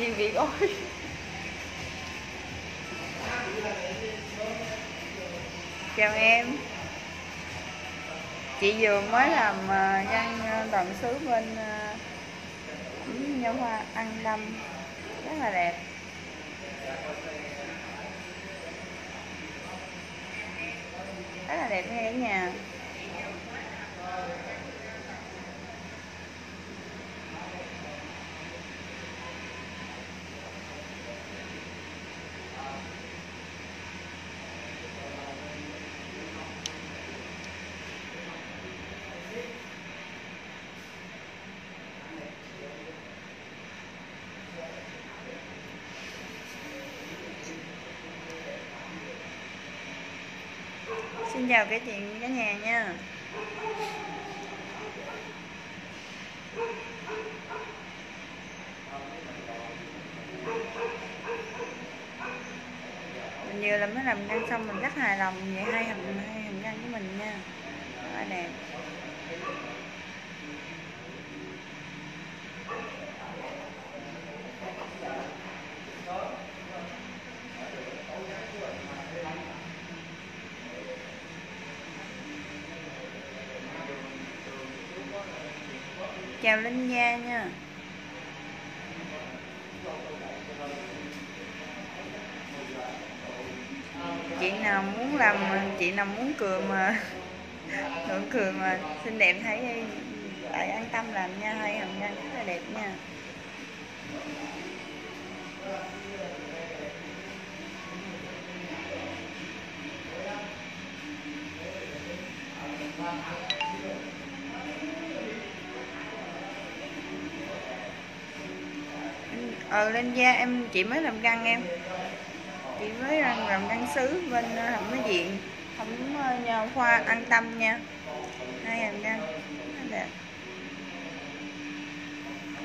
tự nhiên ôi chào em. Chị vừa mới làm ờ, nhân văn ờ, xứ sứ bên ờ, nhau hoa ăn đâm rất là đẹp. Rất là đẹp ngay ở nhà. Vào cái chuyện cả nhà nha. Mình vừa làm mới làm răng xong mình rất hài lòng vậy hai hầm hai hầm răng của mình nha. Rất là đẹp. Chào Linh Nha nha. Chị nào muốn làm chị nào muốn cười mà nụ cười mà. Xinh đẹp thấy, tại an tâm làm nha hay hồng nha rất là đẹp nha. Ờ lên da em chị mới làm răng em. Chị mới làm, làm răng sứ bên thẩm mỹ viện thẩm không ờ, nhà khoa an tâm nha. Hai làm răng đẹp.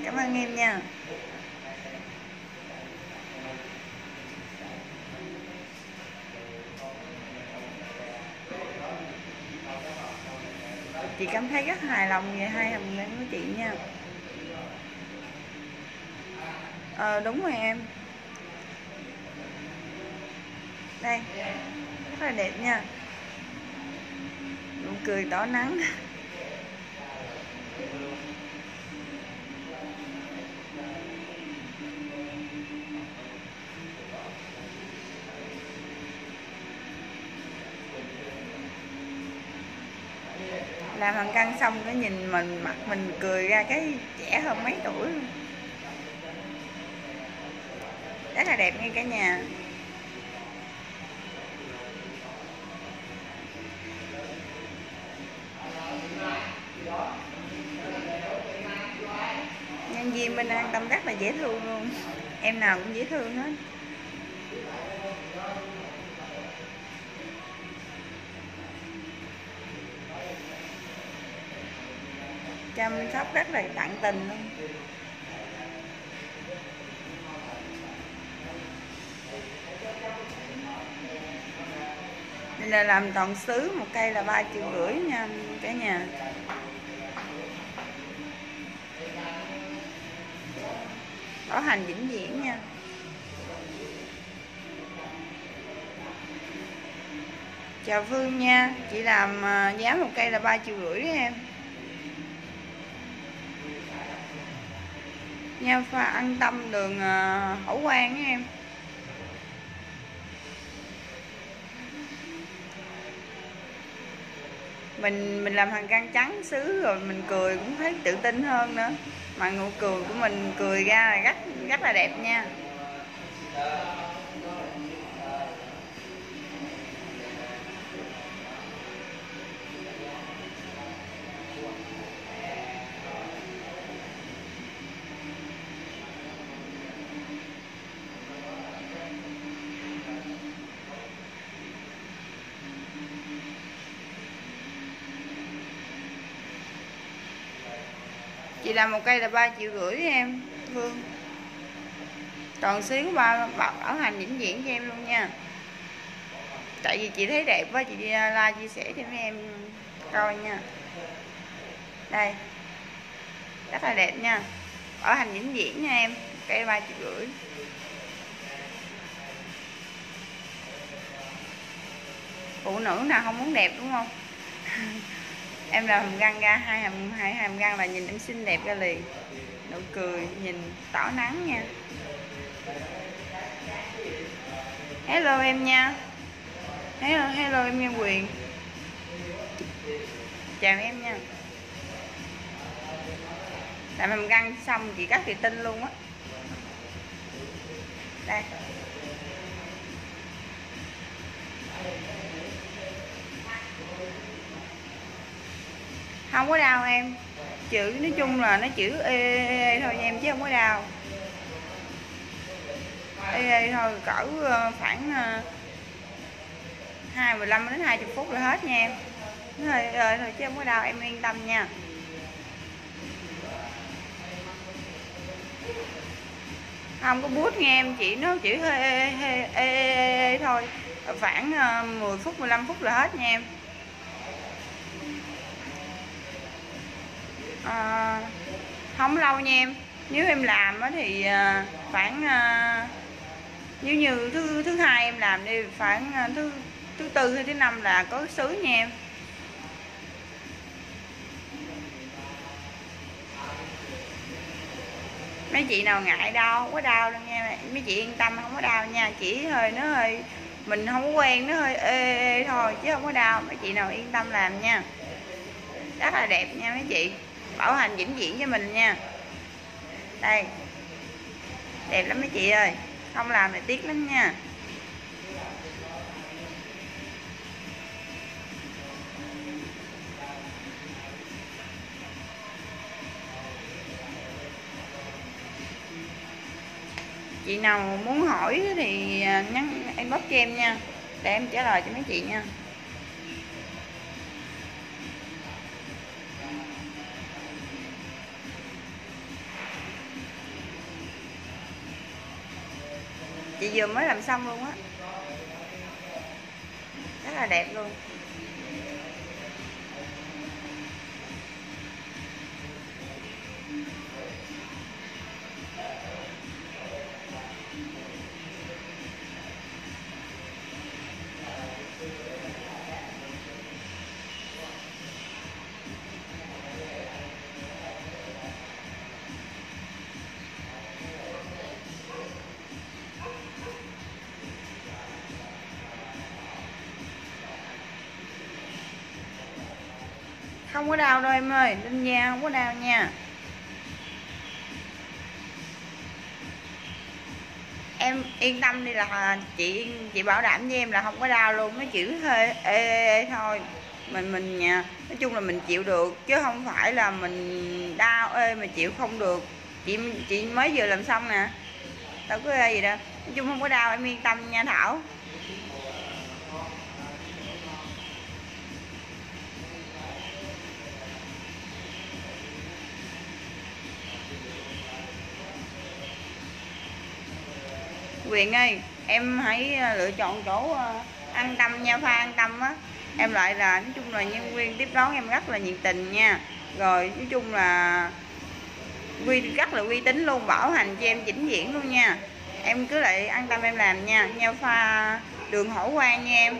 Cảm ơn em nha. Chị cảm thấy rất hài lòng về hai hàm răng của chị nha ờ đúng rồi em. Đây. Rất là đẹp nha. Nụ cười tỏ nắng. Làm hàng căng xong cái nhìn mình, mặt mình cười ra cái trẻ hơn mấy tuổi luôn rất là đẹp ngay cả nhà. Nhân viên bên an tâm rất là dễ thương luôn. Em nào cũng dễ thương hết. Chăm sóc rất là tận tình luôn. Mình là làm toàn sứ một cây là ba triệu rưỡi nha cả nhà. Bảo hành vĩnh viễn nha. Chào Phương nha chị làm à, giá một cây là ba triệu rưỡi em. Nha pha ăn tâm đường à, hậu quan em. Mình mình làm hàng răng trắng xứ rồi mình cười cũng thấy tự tin hơn nữa. Mà nụ cười của mình cười ra là rất rất là đẹp nha. Chị làm một cây là ba triệu rưỡi em, Phương. Toàn xíu ba bảo hành vĩnh viễn cho em luôn nha. Tại vì chị thấy đẹp quá, chị uh, like, chia sẻ cho mấy em coi nha. Đây. Rất là đẹp nha. Bảo hành vĩnh viễn nha em, cây ba triệu rưỡi. Phụ nữ nào không muốn đẹp, đúng không? em làm hàm răng ra, hai hàm hai hàm răng là nhìn em xinh đẹp ra liền. Nụ cười, nhìn tỏ nắng nha. Hello em nha. Hello hello em nghe quyền. Chào em nha. Làm hàm răng xong chị cắt thì tinh luôn á. Đây. Không có đau em. Chữ nói chung là nó chữ ê, ê, ê thôi em chứ không có đau. Ê, ê thôi cỡ ờ, khoảng ờ, hai mười lăm đến hai chục phút là hết nha em. Nó ê, ê e thôi chứ không có đau em yên tâm nha. Không có bút nghe em chỉ nó chỉ ê, ê, ê, ê, ê, ê thôi. Khoảng ờ, 10 phút 15 phút là hết nha em. À, không lâu nha em. Nếu em làm thì à, khoảng à, nếu như thứ thứ hai em làm đi khoảng à, thứ thứ tư hay thứ năm là có sứ nha em. Mấy chị nào ngại đau không có đau đâu nha mấy chị yên tâm không có đau nha. Chỉ hơi nó hơi mình không có quen nó hơi ê, ê thôi chứ không có đau. Mấy chị nào yên tâm làm nha. Rất là đẹp nha mấy chị bảo hành vĩnh viễn cho mình nha. Đây. Đẹp lắm mấy chị ơi. Không làm thì tiếc lắm nha. Chị nào muốn hỏi thì nhắn inbox cho em nha. Để em trả lời cho mấy chị nha. Chị vừa mới làm xong luôn á. Rất là đẹp luôn. Không có đau đâu em ơi linh nha không có đau nha. Em yên tâm đi là chị chị bảo đảm với em là không có đau luôn nó chịu hơi ê, ê, ê thôi. Mình mình à, nói chung là mình chịu được chứ không phải là mình đau ê mà chịu không được. Chị chị mới vừa làm xong nè đâu có gì đâu. Nói chung không có đau em yên tâm nha thảo. Quyền ơi, em hãy ờ, lựa chọn chỗ ờ, an tâm nha, pha an tâm á. Em lại là, nói chung là nhân viên tiếp đón em rất là nhiệt tình nha. Rồi, nói chung là quy, rất là uy tín luôn, bảo hành cho em chỉnh diễn luôn nha. Em cứ lại an tâm em làm nha. Nha pha đường hổ quan nha em.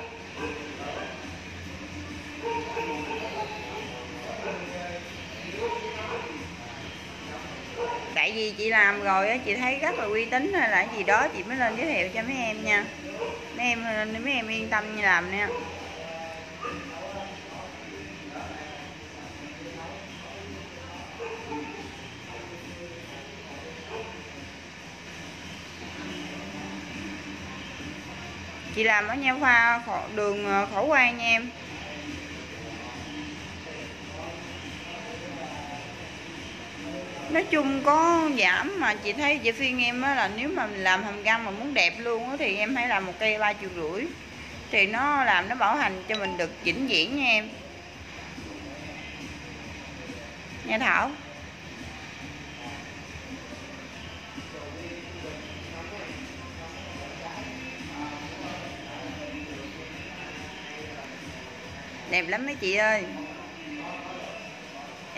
Tại vì chị làm rồi á, chị thấy rất là uy tín hay là gì đó chị mới lên giới thiệu cho mấy em nha. Mấy em mấy em yên tâm như làm nha chị làm ở nha khoa đường ờ, khổ quan nha em. Nói chung có giảm mà chị thấy chị phiên em á là nếu mà làm hầm răng mà muốn đẹp luôn á thì em hãy làm một cây ba triệu rưỡi. Thì nó làm, nó bảo hành cho mình được chỉnh diễn nha em. Nha thảo. Đẹp lắm mấy chị ơi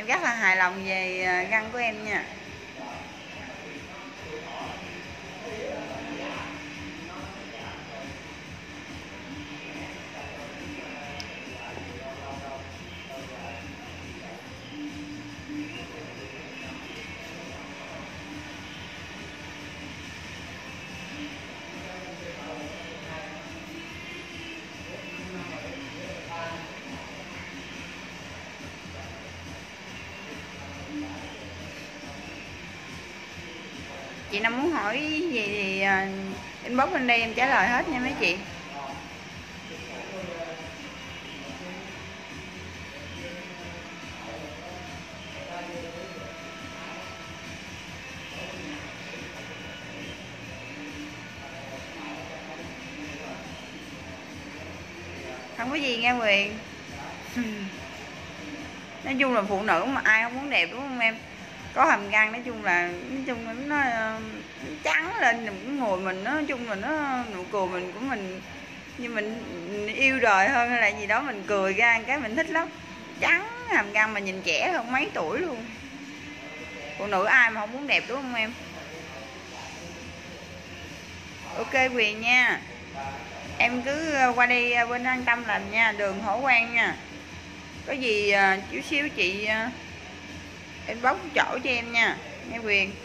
rất là hài lòng về ờ, răng của em nha. Chị Năm muốn hỏi gì thì ờ, inbox bên đây em trả lời hết nha mấy chị. Không có gì nghe quyền nói chung là phụ nữ mà ai không muốn đẹp, đúng không em? Có hàm răng nói chung là nói chung là nó, nó trắng lên cũng ngồi mình nói chung là nó nụ cười mình của mình như mình yêu đời hơn hay là gì đó mình cười ra cái mình thích lắm. Trắng hàm răng mà nhìn trẻ hơn mấy tuổi luôn. Phụ nữ ai mà không muốn đẹp đúng không em? Ok quyền nha. Em cứ ờ, qua đây ờ, bên an tâm làm nha đường hổ quan nha. Có gì ờ, chút xíu chị em bóc chỗ cho em nha, nghe quyền.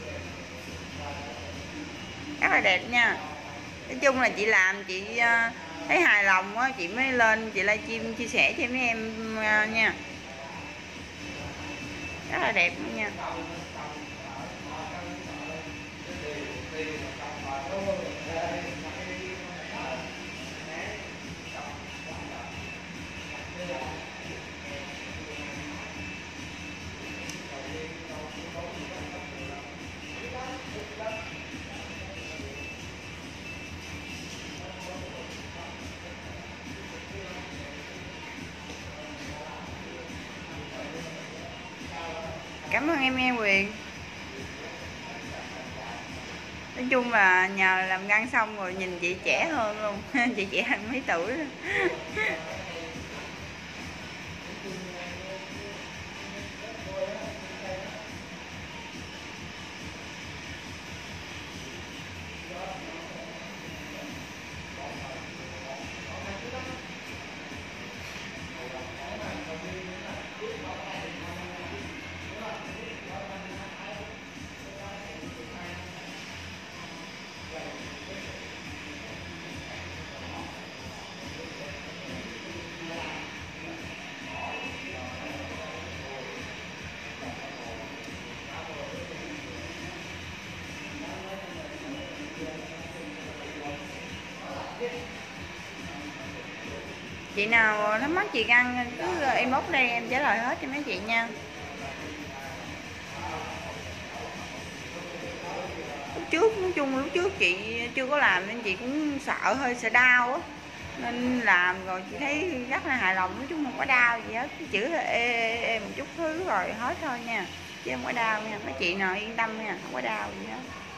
Rất là đẹp nha. Nói chung là chị làm, chị ờ, thấy hài lòng quá, chị mới lên, chị livestream chia sẻ cho mấy em ờ, nha. Rất là đẹp nha. Cảm ơn em nghe quyền. Nói chung là nhờ làm găng xong rồi nhìn chị trẻ hơn luôn. Chị trẻ hơn mấy tuổi chị nào thắc mắc chị găng cứ ờ, inbox đây em trả lời hết cho mấy chị nha. Lúc trước nói chung lúc trước chị chưa có làm nên chị cũng sợ hơi sợ đau á. Nên làm rồi chị thấy rất là hài lòng nói chung không có đau gì hết chữ ê, ê, ê một chút thứ rồi hết thôi nha. Chứ không có đau nha mấy chị nào yên tâm nha không có đau gì hết.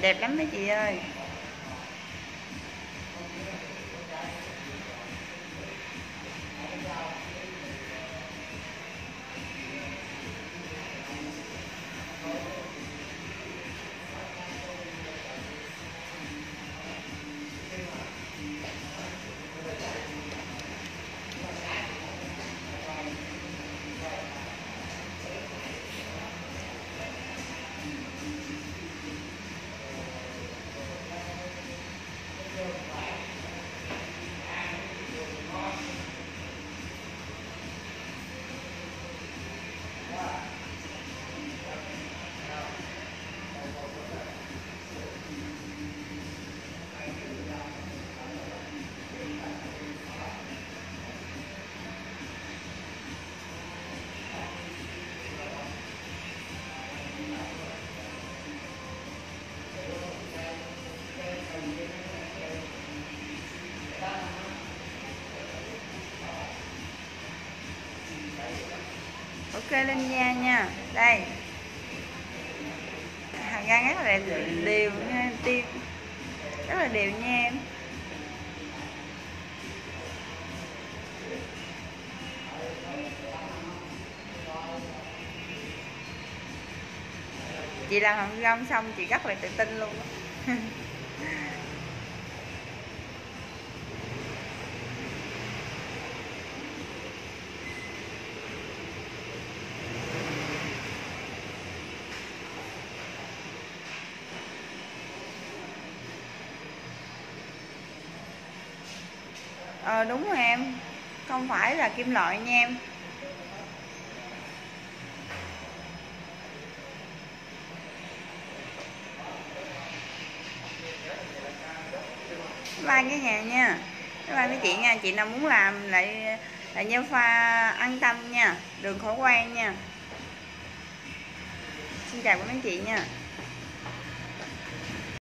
Đẹp lắm mấy chị ơi Nha nha. Đây. Hàng gan rất là đều nha tim rất là đều nha em. Chị làm hàng gông xong chị rất là tự tin luôn ờ đúng rồi em. Không phải là kim loại nha em. Ba cái nhà nha. Các bạn mấy chị nha. Chị nào muốn làm lại lại nhau pha an tâm nha. Đừng khổ quan nha. Xin chào các mấy chị nha.